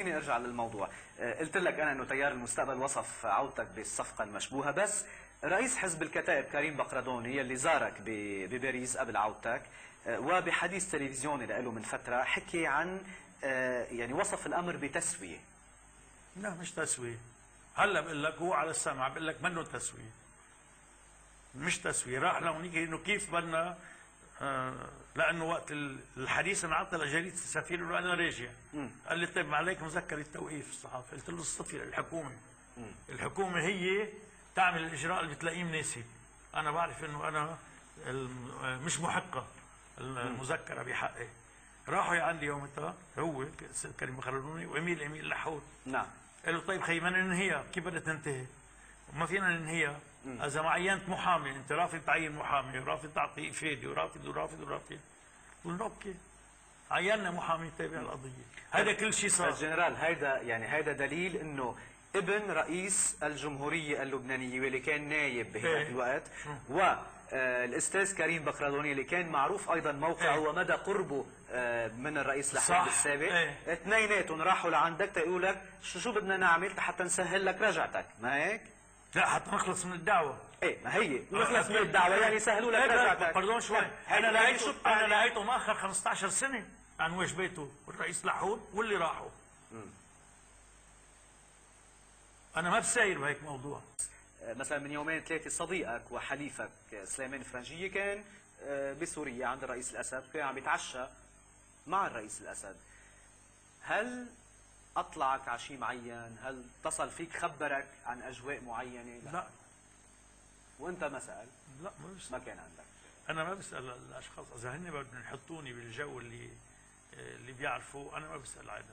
خليني أرجع للموضوع. آه، قلت لك أنا إنه تيار المستقبل وصف عودتك بالصفقة المشبوهة بس رئيس حزب الكتائب كريم بقردوني يلي زارك بباريس قبل عودتك آه، وبحديث تلفزيوني له من فترة حكي عن آه، يعني وصف الأمر بتسوية. لا مش تسوية. هلأ بقول لك هو على السمع بقول لك منه تسوية. مش تسوية. راح لهونيك إنه كيف بدنا لأنه وقت ال- الحديث انعطى لجريده السفير انه أنا راجع قال لي طيب ما عليك مذكر التوقيف الصحافة. قلت له الصفير الحكومة. الحكومة هي تعمل الإجراء اللي بتلاقيه مناسب. أنا بعرف إنه أنا آه، مش محقة المذكرة بحقي. راحوا عندي يومتها هو كريم بخرجوني واميل اميل لحوت. نعم. قال له طيب خي بدنا ننهيها كيف بدها تنتهي؟ ما فينا ننهيها اذا ما عينت محامي انت رافض تعين محامي ورافض تعطي افاده ورافض ورافض ورافض قلنا okay عينا محامي يتابع القضية هذا كل شيء صار الجنرال هيدا يعني هيدا دليل إنه ابن رئيس الجمهورية اللبنانية واللي كان نايب بهذاك إيه. الوقت والاستاذ كريم بقردوني اللي كان معروف أيضا موقعه إيه. ومدى قربه آه، من الرئيس. لحود السابق إيه. اثنيناتهم راحوا لعندك تقول لك شو شو بدنا نعمل حتى نسهل لك رجعتك ما هيك؟ لا حتى نخلص من الدعوة. إيه ما هي. نخلص من الدعوة يعني يسهلوا لك رجعتك. باردون شوي. أنا لقيته أنا؟ لقيته مأخر 15 سنة. عن واجباته والرئيس لحود واللي راحوا. أنا ما بساير بهيك موضوع. مثلا من يومين ثلاثة صديقك وحليفك سليمان فرنجية كان آه، بسوريا عند الرئيس الأسد كان عم يتعشى مع الرئيس الأسد. هل أطلعك على شيء معين؟ هل اتصل فيك خبرك عن أجواء معينة؟ لا. وأنت ما سأل؟ لا ما بس ما كان عندك. أنا ما بسأل الأشخاص. إذا هن بدهم يحطوني بالجو اللي اللي بيعرفوا أنا ما بسأل عادة.